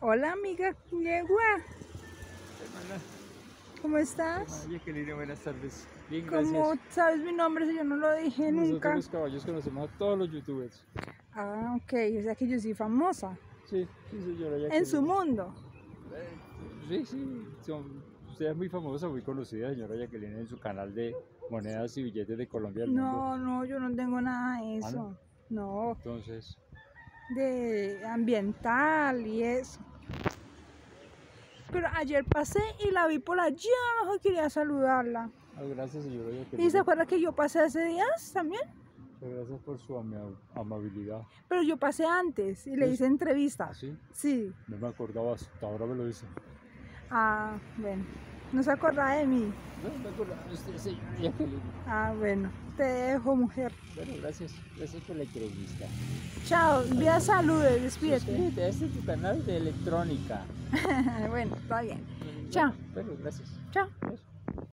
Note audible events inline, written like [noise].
Hola, amiga yegua. Hermana, ¿Cómo estás? Oye, qué lindo, buenas tardes. Bien, ¿Cómo gracias. sabes mi nombre si yo no lo dije Nosotros nunca? los caballos conocemos a todos los youtubers. Ah, ok. O sea que yo soy famosa. Sí, sí, señora. ya En su mundo. Eh, Sí, sí. son- usted es muy famosa, muy conocida, señora Jacqueline, en su canal de monedas y billetes de Colombia. del mundo. No, no, yo no tengo nada de ¿Ah, eso. No, Entonces, de ambiental y eso. Pero ayer pasé y la vi por allá abajo y quería saludarla. ah, gracias, señora ¿Y se acuerda que yo pasé hace días también? Gracias por su ama- amabilidad. Pero yo pasé antes y le Sí. hice entrevistas. ¿Así? Sí. No me acordaba, hasta ahora me lo dice. Ah, bueno. No se acordaba de mí. No, me acordaba de usted, señora Jacqueline. Ah, bueno. Te dejo, mujer. Bueno, gracias. Gracias por la entrevista. Chao. Envía saludos. Despídete. Suscríbete a este tu canal de electrónica. [laughs] bueno, está bien. Chao. Bueno, gracias. Chao. Adiós.